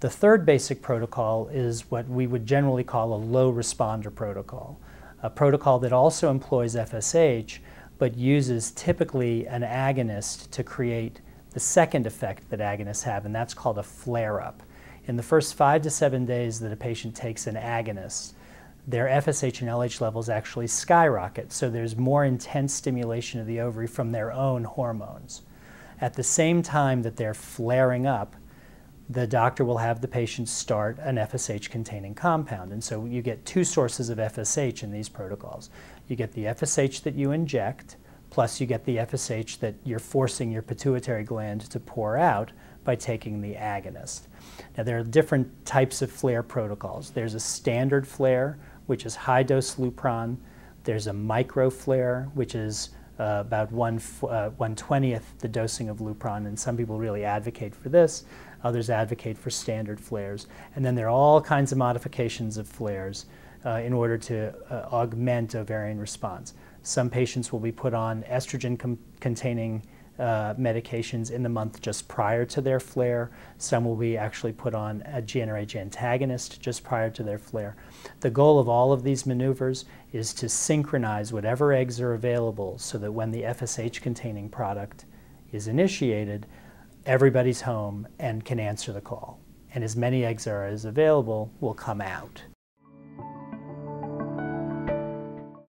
The third basic protocol is what we would generally call a low responder protocol, a protocol that also employs FSH but uses typically an agonist to create the second effect that agonists have, and that's called a flare up. In the first five to seven days that a patient takes an agonist, their FSH and LH levels actually skyrocket, so there's more intense stimulation of the ovary from their own hormones. At the same time that they're flaring up, the doctor will have the patient start an FSH containing compound. And so you get two sources of FSH in these protocols. You get the FSH that you inject, plus you get the FSH that you're forcing your pituitary gland to pour out by taking the agonist. Now there are different types of flare protocols. There's a standard flare, which is high dose Lupron. There's a micro flare, which is uh, about one, uh, 120th the dosing of Lupron, and some people really advocate for this. Others advocate for standard flares. And then there are all kinds of modifications of flares uh, in order to uh, augment ovarian response. Some patients will be put on estrogen containing uh, medications in the month just prior to their flare. Some will be actually put on a GnRH antagonist just prior to their flare. The goal of all of these maneuvers is to synchronize whatever eggs are available so that when the FSH containing product is initiated, everybody's home and can answer the call. And as many eggs are as available will come out.